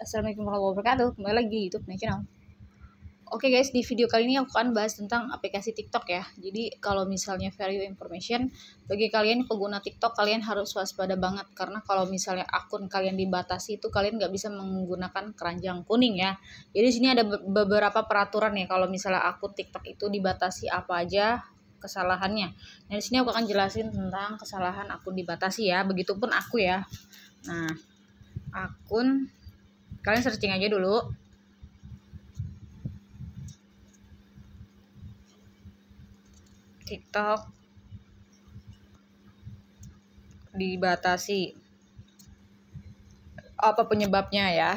Assalamualaikum warahmatullahi wabarakatuh. Kembali lagi di YouTube Channel. Oke guys, di video kali ini aku akan bahas tentang aplikasi TikTok ya. Jadi kalau misalnya value information, bagi kalian pengguna TikTok kalian harus waspada banget karena kalau misalnya akun kalian dibatasi itu kalian nggak bisa menggunakan keranjang kuning ya. Jadi di sini ada beberapa peraturan ya kalau misalnya akun TikTok itu dibatasi apa aja kesalahannya. Nah di sini aku akan jelasin tentang kesalahan akun dibatasi ya. Begitupun aku ya. Nah akun kalian searching aja dulu TikTok dibatasi. Apa penyebabnya ya?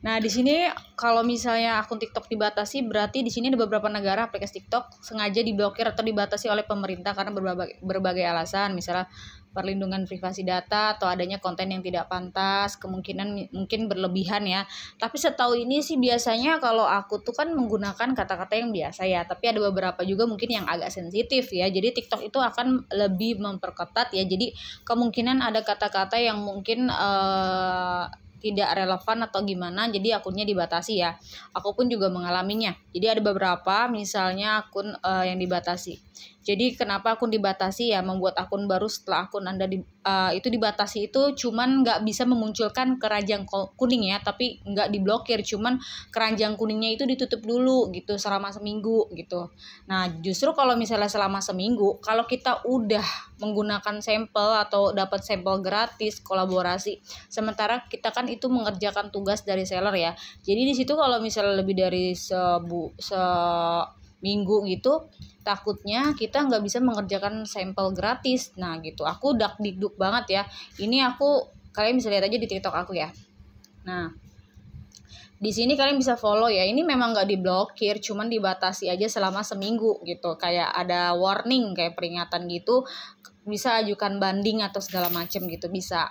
Nah, di sini kalau misalnya akun TikTok dibatasi, berarti di sini ada beberapa negara aplikasi TikTok sengaja diblokir atau dibatasi oleh pemerintah karena berbagai, berbagai alasan. Misalnya perlindungan privasi data atau adanya konten yang tidak pantas, kemungkinan mungkin berlebihan ya. Tapi setahu ini sih biasanya kalau aku tuh kan menggunakan kata-kata yang biasa ya, tapi ada beberapa juga mungkin yang agak sensitif ya. Jadi TikTok itu akan lebih memperketat ya. Jadi kemungkinan ada kata-kata yang mungkin uh, tidak relevan atau gimana jadi akunnya dibatasi ya. Aku pun juga mengalaminya. Jadi ada beberapa misalnya akun uh, yang dibatasi jadi kenapa akun dibatasi ya? Membuat akun baru setelah akun anda di, uh, itu dibatasi itu cuman nggak bisa memunculkan keranjang kuning ya tapi nggak diblokir. Cuman keranjang kuningnya itu ditutup dulu gitu selama seminggu gitu. Nah justru kalau misalnya selama seminggu kalau kita udah menggunakan sampel atau dapat sampel gratis kolaborasi sementara kita kan itu mengerjakan tugas dari seller ya. Jadi di situ kalau misalnya lebih dari sebu se minggu gitu takutnya kita nggak bisa mengerjakan sampel gratis. Nah gitu. Aku dak dikduk banget ya. Ini aku kalian bisa lihat aja di tiktok aku ya. Nah di sini kalian bisa follow ya. Ini memang nggak diblokir cuman dibatasi aja selama seminggu gitu. Kayak ada warning kayak peringatan gitu. Bisa ajukan banding atau segala macam gitu. Bisa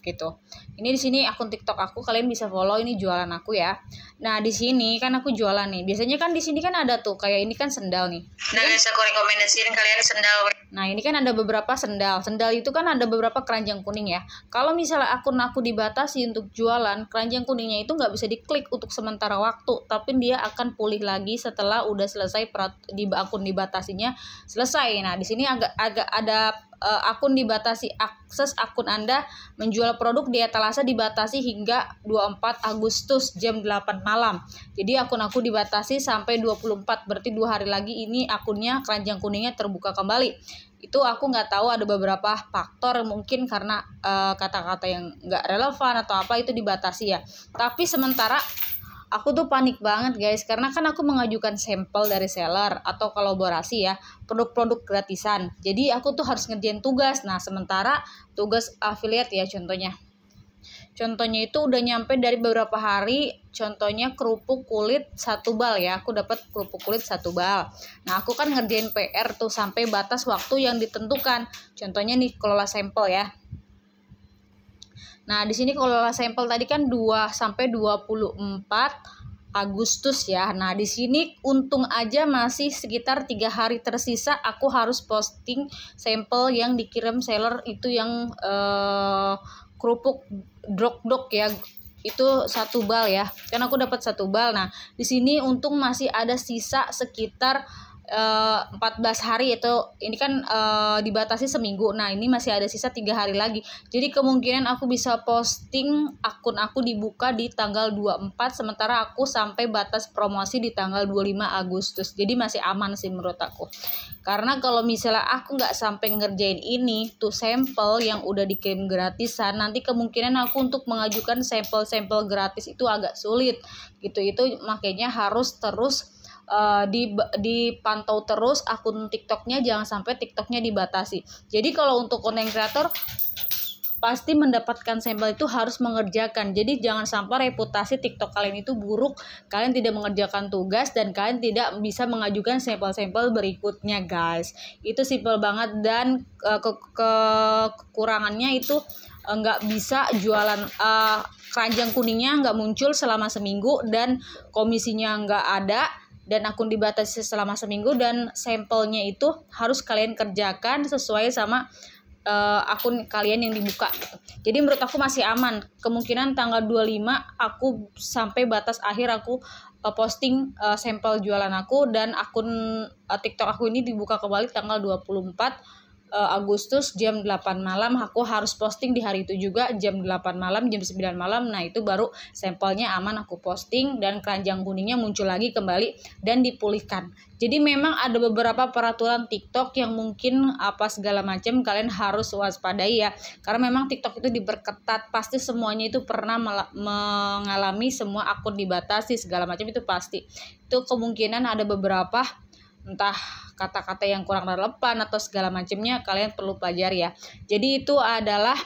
gitu. Ini di sini akun TikTok aku kalian bisa follow ini jualan aku ya. Nah, di sini kan aku jualan nih. Biasanya kan di sini kan ada tuh kayak ini kan sendal nih. Nah, guys, aku rekomendasiin kalian sendal. Nah, ini kan ada beberapa sendal. Sendal itu kan ada beberapa keranjang kuning ya. Kalau misalnya akun aku dibatasi untuk jualan, keranjang kuningnya itu nggak bisa diklik untuk sementara waktu, tapi dia akan pulih lagi setelah udah selesai di akun dibatasinya selesai. Nah, di sini agak agak ada uh, akun dibatasi akses akun Anda menjual produk di etalase dibatasi hingga 24 Agustus jam 8 malam. Jadi akun aku dibatasi sampai 24 berarti dua hari lagi ini akunnya keranjang kuningnya terbuka kembali. Itu aku nggak tahu ada beberapa faktor mungkin karena eh, kata-kata uh, yang nggak relevan atau apa itu dibatasi ya. Tapi sementara aku tuh panik banget guys. Karena kan aku mengajukan sampel dari seller atau kolaborasi ya produk-produk gratisan. Jadi aku tuh harus ngerjain tugas. Nah sementara tugas affiliate ya contohnya. Contohnya itu udah nyampe dari beberapa hari contohnya kerupuk kulit satu bal ya. Aku dapat kerupuk kulit satu bal. Nah aku kan ngerjain PR tuh sampai batas waktu yang ditentukan. Contohnya nih kelola sampel ya Nah, di sini kalau sampel tadi kan 2 sampai 24 Agustus ya. Nah, di sini untung aja masih sekitar tiga hari tersisa aku harus posting sampel yang dikirim seller itu yang eh, kerupuk drok dok ya. Itu satu bal ya. Kan aku dapat satu bal. Nah di sini untung masih ada sisa sekitar uh, eh, 14 hari itu ini kan uh, dibatasi seminggu. Nah, ini masih ada sisa tiga hari lagi. Jadi kemungkinan aku bisa posting akun aku dibuka di tanggal 24 sementara aku sampai batas promosi di tanggal 25 Agustus. Jadi masih aman sih menurut aku. Karena kalau misalnya aku nggak sampai ngerjain ini tuh sampel yang udah dikirim gratisan, nanti kemungkinan aku untuk mengajukan sampel-sampel gratis itu agak sulit. Gitu itu makanya harus terus uh, di dipantau terus akun TikToknya jangan sampai TikToknya dibatasi. Jadi kalau untuk konten kreator pasti mendapatkan sampel itu harus mengerjakan. Jadi jangan sampai reputasi TikTok kalian itu buruk, kalian tidak mengerjakan tugas dan kalian tidak bisa mengajukan sampel-sampel berikutnya, guys. Itu simple banget dan uh, ke, ke kekurangannya itu eh, nggak bisa jualan uh, keranjang kuningnya nggak muncul selama seminggu dan komisinya nggak ada dan akun dibatasi selama seminggu dan sampelnya itu harus kalian kerjakan sesuai sama uh, akun kalian yang dibuka gitu. Jadi menurut aku masih aman. Kemungkinan tanggal 25 aku sampai batas akhir aku uh, posting uh, sampel jualan aku dan akun uh, TikTok aku ini dibuka kembali tanggal 24 uh, Agustus jam 8 malam. Aku harus posting di hari itu juga jam 8 malam jam 9 malam. Nah itu baru sampelnya aman aku posting dan keranjang kuningnya muncul lagi kembali dan dipulihkan. Jadi memang ada beberapa peraturan TikTok yang mungkin apa segala macam kalian harus waspadai ya. Karena memang TikTok itu diperketat. Pasti semuanya itu pernah mengalami semua akun dibatasi segala macam itu pasti. Itu kemungkinan ada beberapa entah kata-kata yang kurang relevan atau segala macamnya kalian perlu pelajari ya. Jadi itu adalah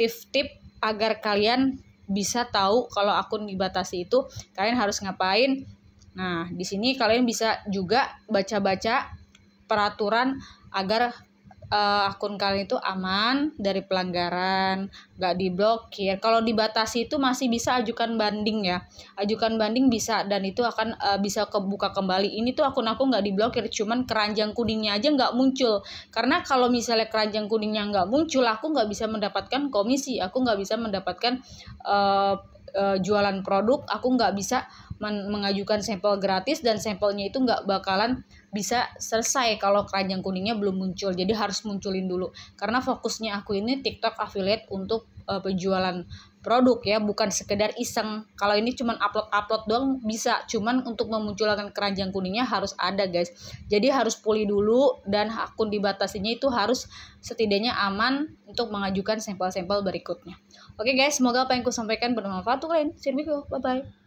tip-tip agar kalian bisa tahu kalau akun dibatasi itu kalian harus ngapain. Nah, di sini kalian bisa juga baca-baca peraturan agar uh, akun kalian itu aman dari pelanggaran, nggak diblokir. Kalau dibatasi itu masih bisa ajukan banding ya, ajukan banding bisa dan itu akan uh, bisa kebuka kembali. Ini tuh akun aku nggak diblokir, cuman keranjang kuningnya aja nggak muncul. Karena kalau misalnya keranjang kuningnya nggak muncul, aku nggak bisa mendapatkan komisi, aku nggak bisa mendapatkan uh, uh, jualan produk, aku nggak bisa mengajukan sampel gratis dan sampelnya itu nggak bakalan bisa selesai kalau keranjang kuningnya belum muncul. Jadi harus munculin dulu. Karena fokusnya aku ini TikTok affiliate untuk uh, penjualan produk ya bukan sekedar iseng. Kalau ini cuman upload upload doang bisa. Cuman untuk memunculkan keranjang kuningnya harus ada guys. Jadi harus pulih dulu dan akun dibatasinya itu harus setidaknya aman untuk mengajukan sampel-sampel berikutnya. Oke guys semoga apa yang aku sampaikan bermanfaat untuk kalian. See you bye bye